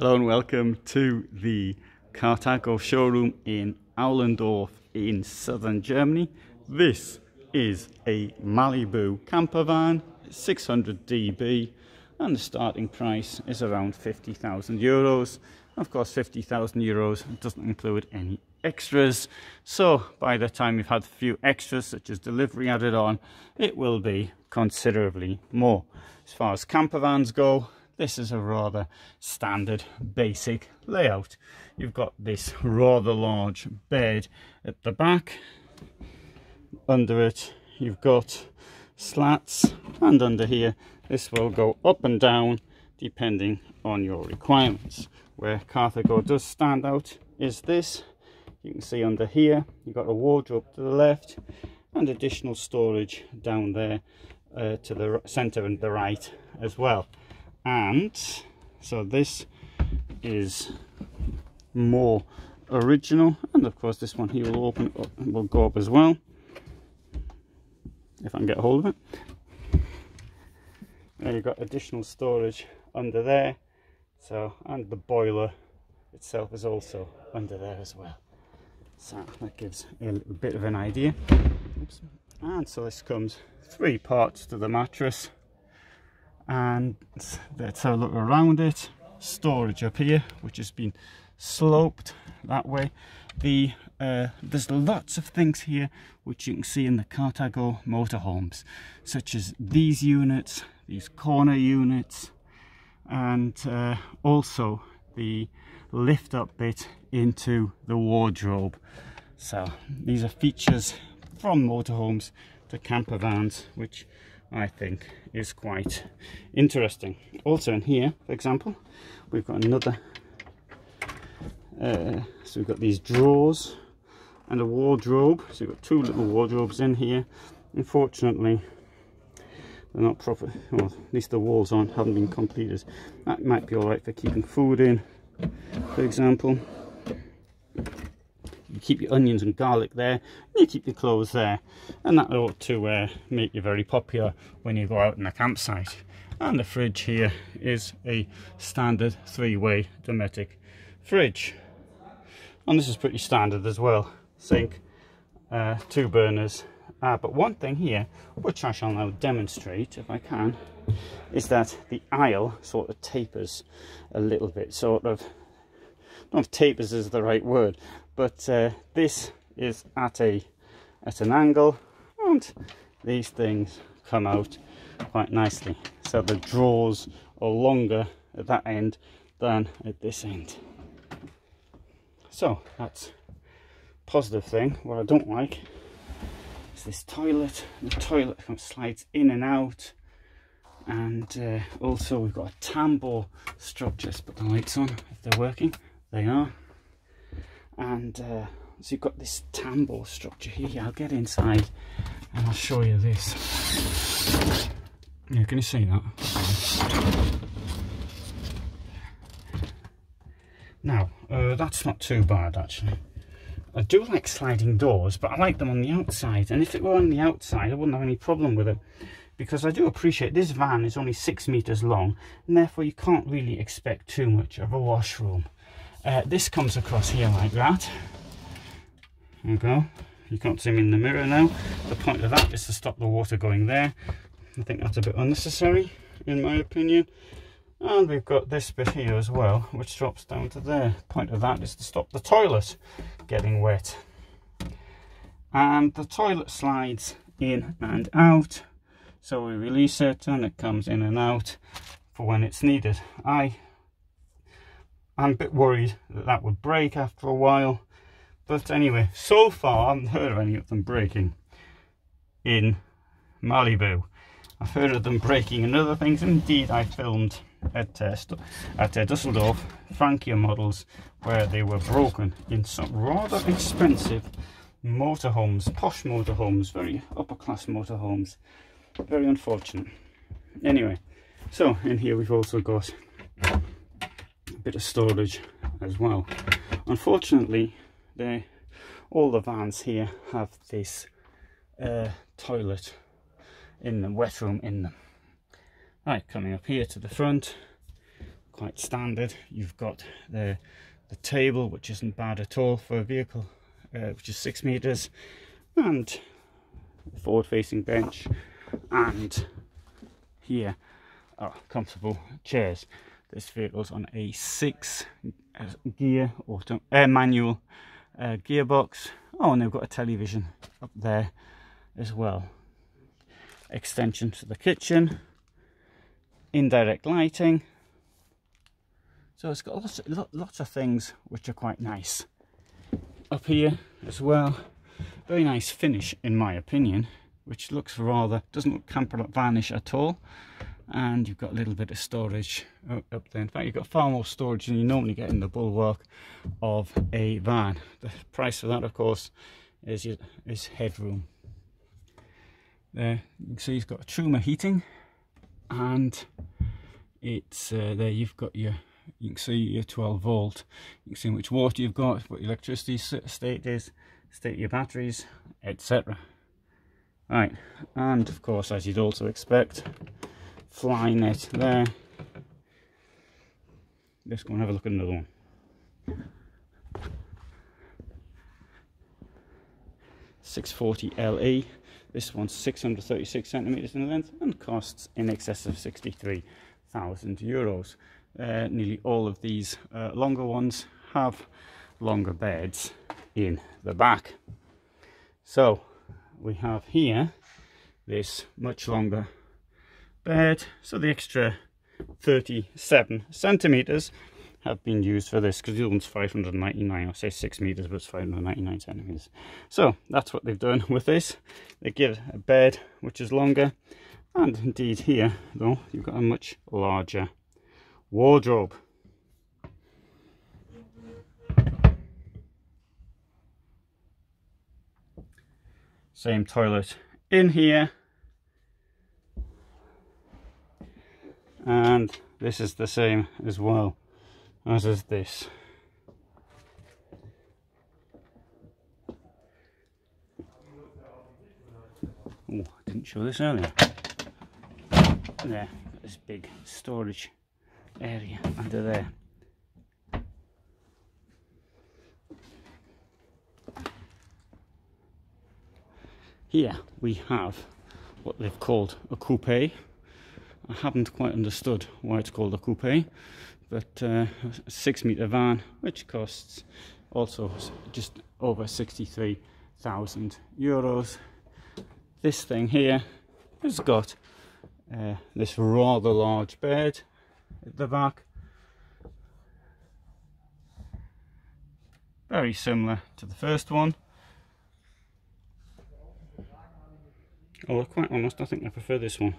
Hello and welcome to the Carthago showroom in Aulendorf in southern Germany. This is a Malibu camper van, 600 DB, and the starting price is around 50,000 euros. Of course, 50,000 euros doesn't include any extras, so by the time you've had a few extras such as delivery added on, it will be considerably more. As far as camper vans go, this is a rather standard basic layout. You've got this rather large bed at the back. Under it you've got slats and under here this will go up and down depending on your requirements. Where Carthago does stand out is this. You can see under here you've got a wardrobe to the left and additional storage down there uh, to the center and the right as well and so this is more original and of course this one here will open up and will go up as well if I can get a hold of it. There you've got additional storage under there so and the boiler itself is also under there as well. So that gives a bit of an idea. Oops. and so this comes three parts to the mattress and let's have a look around it. Storage up here which has been sloped that way. The uh, there's lots of things here which you can see in the Carthago motorhomes such as these units these corner units and uh, also the lift up bit into the wardrobe. So these are features from motorhomes to camper vans which I think is quite interesting. Also in here, for example, we've got another, uh, so we've got these drawers and a wardrobe. So we've got two little wardrobes in here. Unfortunately, they're not proper, well, at least the walls aren't, haven't been completed. That might be all right for keeping food in, for example you keep your onions and garlic there you keep your clothes there and that ought to uh, make you very popular when you go out in a campsite. And the fridge here is a standard three-way Dometic fridge. And this is pretty standard as well. Sink uh, two burners. Uh, but one thing here which I shall now demonstrate if I can is that the aisle sort of tapers a little bit sort of not tapers is the right word but uh, this is at a at an angle and these things come out quite nicely. So the drawers are longer at that end than at this end. So that's positive thing. What I don't like is this toilet. The toilet slides in and out and uh, also we've got a tambour structure let's put the lights on if they're working they are and uh, so you've got this tambour structure here. I'll get inside and I'll show you this. Yeah can you see that? Now uh, that's not too bad actually. I do like sliding doors but I like them on the outside. And if it were on the outside I wouldn't have any problem with it. Because I do appreciate this van is only six meters long and therefore you can't really expect too much of a washroom uh, this comes across here like that. There you go. You can't see me in the mirror now. The point of that is to stop the water going there. I think that's a bit unnecessary, in my opinion. And we've got this bit here as well, which drops down to there. The point of that is to stop the toilet getting wet. And the toilet slides in and out. So we release it and it comes in and out for when it's needed. I I'm a bit worried that that would break after a while. But anyway, so far I haven't heard of any of them breaking in Malibu. I've heard of them breaking in other things. Indeed, I filmed at, uh, at uh, Dusseldorf Frankia models where they were broken in some rather expensive motorhomes, posh motorhomes, very upper class motorhomes. Very unfortunate. Anyway, so in here we've also got bit of storage as well. Unfortunately, they, all the vans here have this uh, toilet in the wet room in them. Right, coming up here to the front, quite standard. You've got the the table, which isn't bad at all for a vehicle, uh, which is six meters, and forward-facing bench, and here are comfortable chairs. This vehicle's on a six uh, gear auto uh, manual uh, gearbox. Oh, and they've got a television up there as well. Extension to the kitchen, indirect lighting, so it's got lots of, lots of things which are quite nice. Up here as well, very nice finish in my opinion, which looks rather, doesn't look camper vanish at all. And you've got a little bit of storage up there. In fact, you've got far more storage than you normally get in the bulwark of a van. The price for that, of course, is, your, is headroom. There, you can see it's got a Truma heating and it's uh, there you've got your you can see your 12 volt you can see which water you've got what your electricity state is state your batteries etc right and of course as you'd also expect fly net there let's go and have a look at another one Six forty LE. This one's 636 centimeters in length and costs in excess of 63,000 euros uh, nearly all of these uh, longer ones have longer beds in the back. So we have here this much longer bed. So the extra 37 centimeters have been used for this because the other one's 599 I'll say 6 meters but it's 599 centimeters so that's what they've done with this they give a bed which is longer and indeed here though you've got a much larger wardrobe. Same toilet in here. And this is the same as well as is this. Oh, I didn't show this earlier. There, this big storage area under there. Here we have what they've called a coupe. I haven't quite understood why it's called a coupe, but uh, a six meter van, which costs also just over 63,000 euros. This thing here has got uh, this rather large bed at the back. Very similar to the first one. Although quite honest, I think I prefer this one.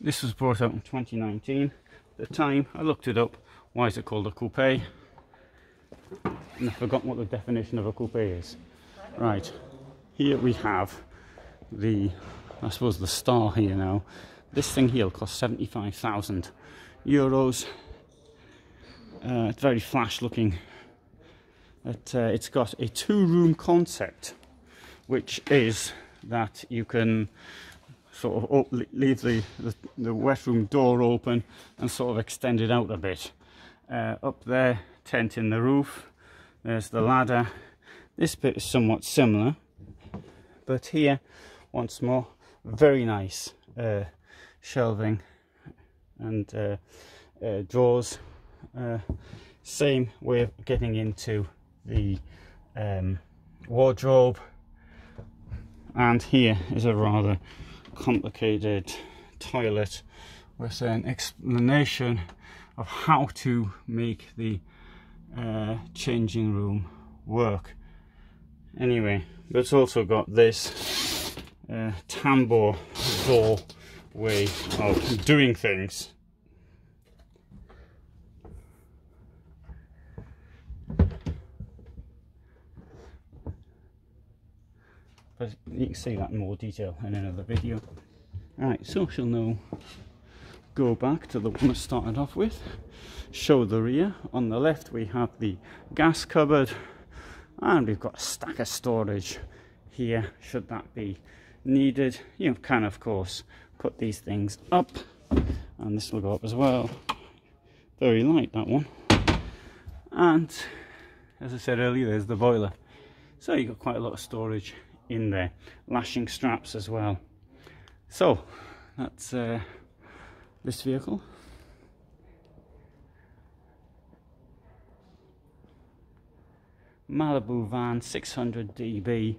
This was brought out in 2019. At the time, I looked it up. Why is it called a coupe? and I've forgotten what the definition of a coupe is. Right, here we have the, I suppose the star here now. This thing here will cost 75,000 euros. Uh, it's very flash looking. Uh, it's got a two room concept, which is that you can sort of leave the, the, the room door open and sort of extend it out a bit. Uh, up there, tent in the roof, there's the ladder. This bit is somewhat similar, but here, once more, very nice uh, shelving and uh, uh, drawers. Uh, same way of getting into the um, wardrobe. And here is a rather complicated toilet with an explanation of how to make the uh, changing room work. Anyway, but it's also got this uh, tambour door way of doing things. But you can see that in more detail in another video. Right, social now go back to the one I started off with. Show the rear. On the left we have the gas cupboard. And we've got a stack of storage here should that be needed. You can of course put these things up. And this will go up as well. Very light that one. And as I said earlier there's the boiler. So you've got quite a lot of storage in there lashing straps as well. So that's uh, this vehicle. Malibu van 600 DB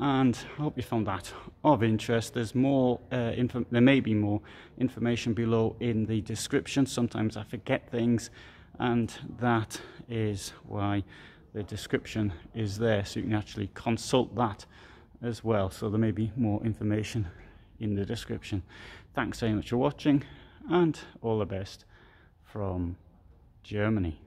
and I hope you found that of interest. There's more uh, there may be more information below in the description. Sometimes I forget things and that is why the description is there so you can actually consult that as well. So there may be more information in the description. Thanks very much for watching and all the best from Germany